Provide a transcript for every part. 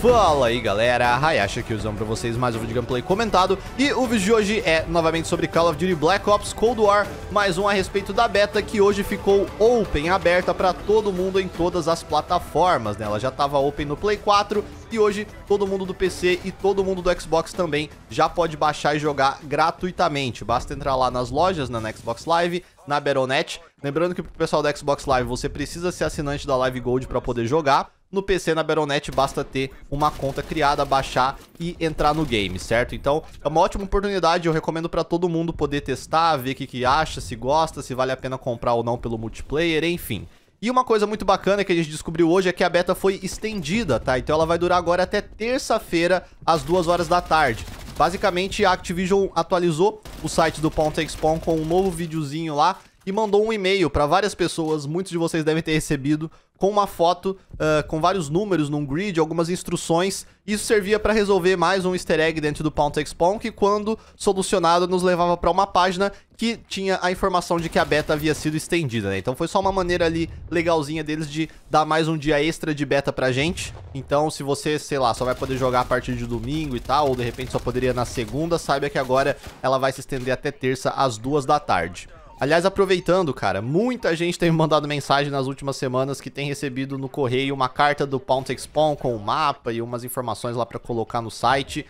Fala aí galera, Hayashi aqui usando pra vocês mais um vídeo de gameplay comentado. E o vídeo de hoje é novamente sobre Call of Duty Black Ops Cold War. Mais um a respeito da beta que hoje ficou open, aberta pra todo mundo em todas as plataformas né? Ela já tava open no Play 4 e hoje todo mundo do PC e todo mundo do Xbox também já pode baixar e jogar gratuitamente. Basta entrar lá nas lojas, né, na Xbox Live, na Battle.net Lembrando que pro pessoal do Xbox Live você precisa ser assinante da Live Gold pra poder jogar no PC, na Battle.net, basta ter uma conta criada, baixar e entrar no game, certo? Então, é uma ótima oportunidade, eu recomendo pra todo mundo poder testar, ver o que, que acha, se gosta, se vale a pena comprar ou não pelo multiplayer, enfim. E uma coisa muito bacana que a gente descobriu hoje é que a beta foi estendida, tá? Então ela vai durar agora até terça-feira, às 2 horas da tarde. Basicamente, a Activision atualizou o site do Ponte Spawn com um novo videozinho lá e mandou um e-mail para várias pessoas, muitos de vocês devem ter recebido, com uma foto uh, com vários números num grid, algumas instruções. Isso servia para resolver mais um easter egg dentro do Pound Spawn, que quando solucionado nos levava para uma página que tinha a informação de que a beta havia sido estendida, né? Então foi só uma maneira ali legalzinha deles de dar mais um dia extra de beta pra gente. Então se você, sei lá, só vai poder jogar a partir de domingo e tal, ou de repente só poderia na segunda, saiba que agora ela vai se estender até terça às duas da tarde. Aliás, aproveitando, cara, muita gente tem me mandado mensagem nas últimas semanas que tem recebido no correio uma carta do Pound Spawn com o mapa e umas informações lá pra colocar no site.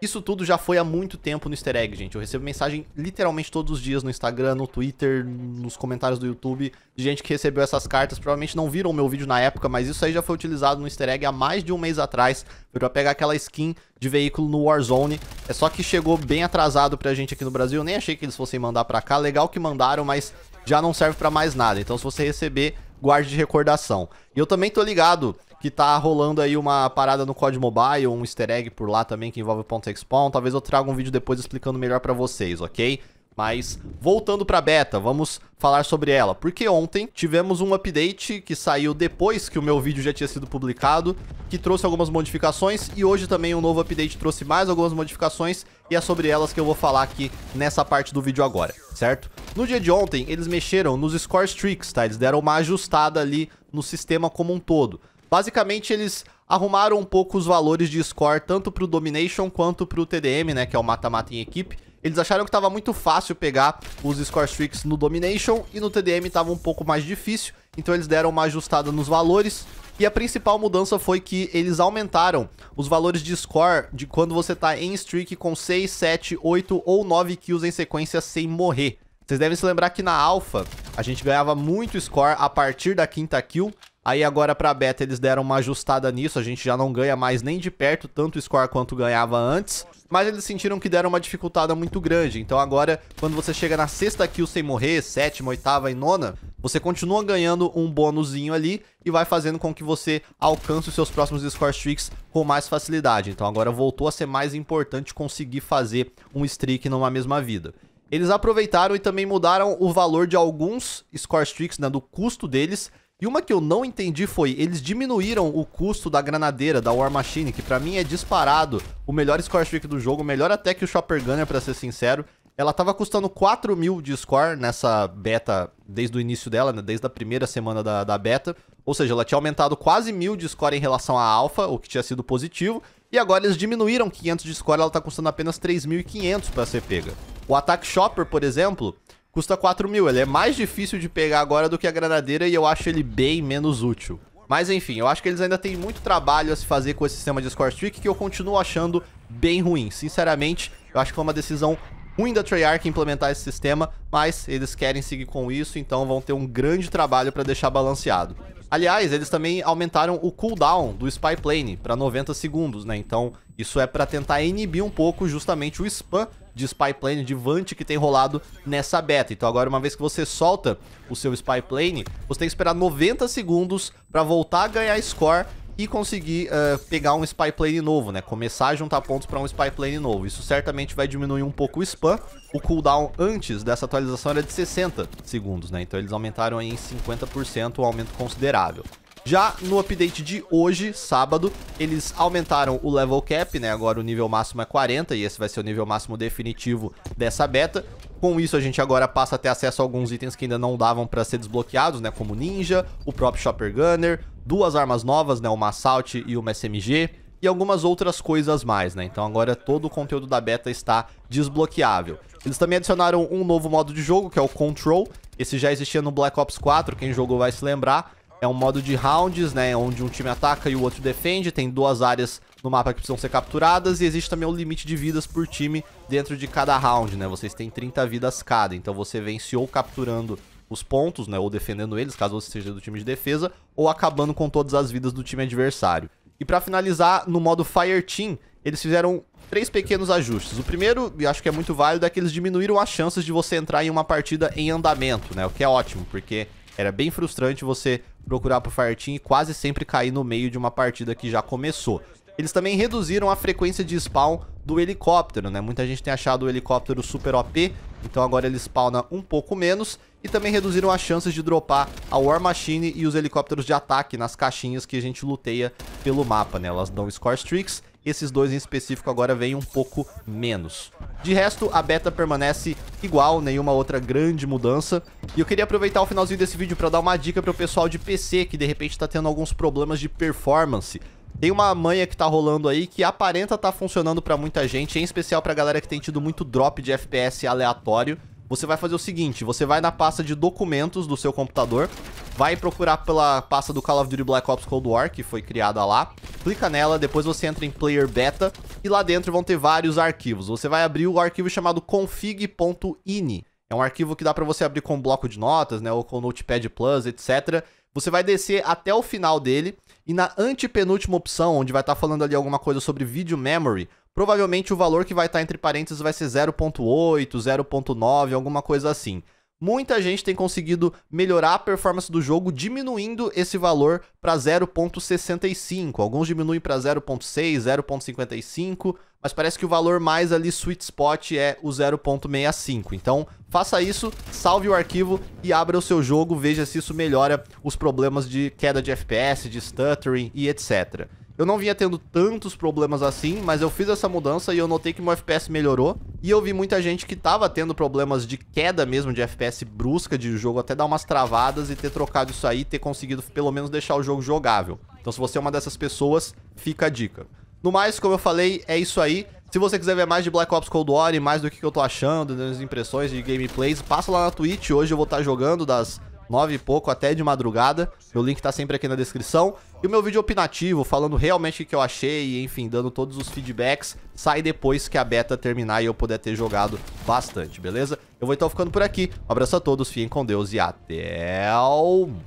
Isso tudo já foi há muito tempo no easter egg, gente. Eu recebo mensagem literalmente todos os dias no Instagram, no Twitter, nos comentários do YouTube, de gente que recebeu essas cartas. Provavelmente não viram o meu vídeo na época, mas isso aí já foi utilizado no easter egg há mais de um mês atrás. Foi pra pegar aquela skin de veículo no Warzone. É só que chegou bem atrasado pra gente aqui no Brasil. Eu nem achei que eles fossem mandar pra cá. Legal que mandaram, mas já não serve pra mais nada. Então se você receber, guarde de recordação. E eu também tô ligado que tá rolando aí uma parada no COD Mobile, um easter egg por lá também que envolve o ponto. Talvez eu traga um vídeo depois explicando melhor pra vocês, ok? Mas voltando para beta, vamos falar sobre ela. Porque ontem tivemos um update que saiu depois que o meu vídeo já tinha sido publicado, que trouxe algumas modificações e hoje também um novo update trouxe mais algumas modificações e é sobre elas que eu vou falar aqui nessa parte do vídeo agora, certo? No dia de ontem, eles mexeram nos score streaks, tá? Eles deram uma ajustada ali no sistema como um todo. Basicamente, eles arrumaram um pouco os valores de score tanto para o Domination quanto para o TDM, né, que é o mata-mata em equipe. Eles acharam que estava muito fácil pegar os score streaks no Domination e no TDM estava um pouco mais difícil, então eles deram uma ajustada nos valores. E a principal mudança foi que eles aumentaram os valores de score de quando você está em streak com 6, 7, 8 ou 9 kills em sequência sem morrer. Vocês devem se lembrar que na Alpha a gente ganhava muito score a partir da quinta kill, Aí agora pra beta eles deram uma ajustada nisso, a gente já não ganha mais nem de perto tanto score quanto ganhava antes. Mas eles sentiram que deram uma dificultada muito grande, então agora quando você chega na sexta kill sem morrer, sétima, oitava e nona, você continua ganhando um bônusinho ali e vai fazendo com que você alcance os seus próximos score streaks com mais facilidade. Então agora voltou a ser mais importante conseguir fazer um streak numa mesma vida. Eles aproveitaram e também mudaram o valor de alguns score streaks, né, do custo deles, e uma que eu não entendi foi, eles diminuíram o custo da granadeira, da War Machine, que pra mim é disparado o melhor score streak do jogo, melhor até que o Chopper Gunner, pra ser sincero. Ela tava custando 4 mil de score nessa beta, desde o início dela, né, desde a primeira semana da, da beta. Ou seja, ela tinha aumentado quase mil de score em relação à alpha, o que tinha sido positivo. E agora eles diminuíram 500 de score, ela tá custando apenas 3.500 pra ser pega. O Attack Chopper, por exemplo, custa 4 mil. Ele é mais difícil de pegar agora do que a granadeira e eu acho ele bem menos útil. Mas enfim, eu acho que eles ainda têm muito trabalho a se fazer com esse sistema de score streak que eu continuo achando bem ruim. Sinceramente, eu acho que foi uma decisão ruim da Treyarch implementar esse sistema, mas eles querem seguir com isso, então vão ter um grande trabalho para deixar balanceado. Aliás, eles também aumentaram o cooldown do Spy Plane para 90 segundos, né? Então, isso é para tentar inibir um pouco justamente o spam de Spy Plane, de Vant que tem rolado nessa beta. Então agora, uma vez que você solta o seu Spy Plane, você tem que esperar 90 segundos para voltar a ganhar score e conseguir uh, pegar um spy plane novo, né? Começar a juntar pontos para um spy plane novo. Isso certamente vai diminuir um pouco o spam. O cooldown antes dessa atualização era de 60 segundos, né? Então eles aumentaram aí em 50% um aumento considerável. Já no update de hoje, sábado, eles aumentaram o level cap, né? Agora o nível máximo é 40 e esse vai ser o nível máximo definitivo dessa beta. Com isso, a gente agora passa a ter acesso a alguns itens que ainda não davam para ser desbloqueados, né? Como Ninja, o próprio Chopper Gunner, duas armas novas, né? Uma Assault e uma SMG. e algumas outras coisas mais, né? Então agora todo o conteúdo da beta está desbloqueável. Eles também adicionaram um novo modo de jogo, que é o Control. Esse já existia no Black Ops 4, quem jogou vai se lembrar. É um modo de rounds, né, onde um time ataca e o outro defende. Tem duas áreas no mapa que precisam ser capturadas e existe também o um limite de vidas por time dentro de cada round, né? Vocês têm 30 vidas cada, então você vence ou capturando os pontos, né, ou defendendo eles, caso você seja do time de defesa, ou acabando com todas as vidas do time adversário. E para finalizar, no modo Fire Team, eles fizeram três pequenos ajustes. O primeiro, e acho que é muito válido, é que eles diminuíram as chances de você entrar em uma partida em andamento, né? O que é ótimo, porque era bem frustrante você procurar pro Fireteam e quase sempre cair no meio de uma partida que já começou. Eles também reduziram a frequência de spawn do helicóptero, né? Muita gente tem achado o helicóptero super OP, então agora ele spawna um pouco menos. E também reduziram as chances de dropar a War Machine e os helicópteros de ataque nas caixinhas que a gente luteia pelo mapa, né? Elas dão score streaks, esses dois em específico agora vêm um pouco menos. De resto, a beta permanece igual, nenhuma outra grande mudança. E eu queria aproveitar o finalzinho desse vídeo para dar uma dica para o pessoal de PC que de repente está tendo alguns problemas de performance. Tem uma manha que tá rolando aí que aparenta tá funcionando para muita gente, em especial pra galera que tem tido muito drop de FPS aleatório. Você vai fazer o seguinte, você vai na pasta de documentos do seu computador, vai procurar pela pasta do Call of Duty Black Ops Cold War, que foi criada lá, clica nela, depois você entra em Player Beta, e lá dentro vão ter vários arquivos. Você vai abrir o arquivo chamado config.ini. É um arquivo que dá para você abrir com bloco de notas, né, ou com Notepad+, etc. Você vai descer até o final dele, e na antepenúltima opção, onde vai estar tá falando ali alguma coisa sobre Video Memory, provavelmente o valor que vai estar tá entre parênteses vai ser 0.8, 0.9, alguma coisa assim. Muita gente tem conseguido melhorar a performance do jogo diminuindo esse valor para 0.65. Alguns diminuem para 0.6, 0.55, mas parece que o valor mais ali sweet spot é o 0.65. Então, faça isso, salve o arquivo e abra o seu jogo, veja se isso melhora os problemas de queda de FPS, de stuttering e etc. Eu não vinha tendo tantos problemas assim, mas eu fiz essa mudança e eu notei que meu FPS melhorou. E eu vi muita gente que tava tendo problemas de queda mesmo, de FPS brusca de jogo, até dar umas travadas e ter trocado isso aí ter conseguido pelo menos deixar o jogo jogável. Então se você é uma dessas pessoas, fica a dica. No mais, como eu falei, é isso aí. Se você quiser ver mais de Black Ops Cold War e mais do que eu tô achando, das impressões de gameplays, passa lá na Twitch. Hoje eu vou estar jogando das nove e pouco até de madrugada. Meu link tá sempre aqui na descrição. E o meu vídeo opinativo, falando realmente o que eu achei e, enfim, dando todos os feedbacks, sai depois que a beta terminar e eu puder ter jogado bastante, beleza? Eu vou então ficando por aqui. Um abraço a todos, fiquem com Deus e até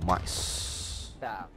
mais. Tá.